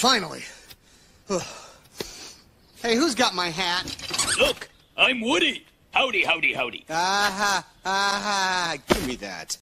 finally. hey, who's got my hat? Look, I'm Woody. Howdy, howdy, howdy. Aha, aha, give me that.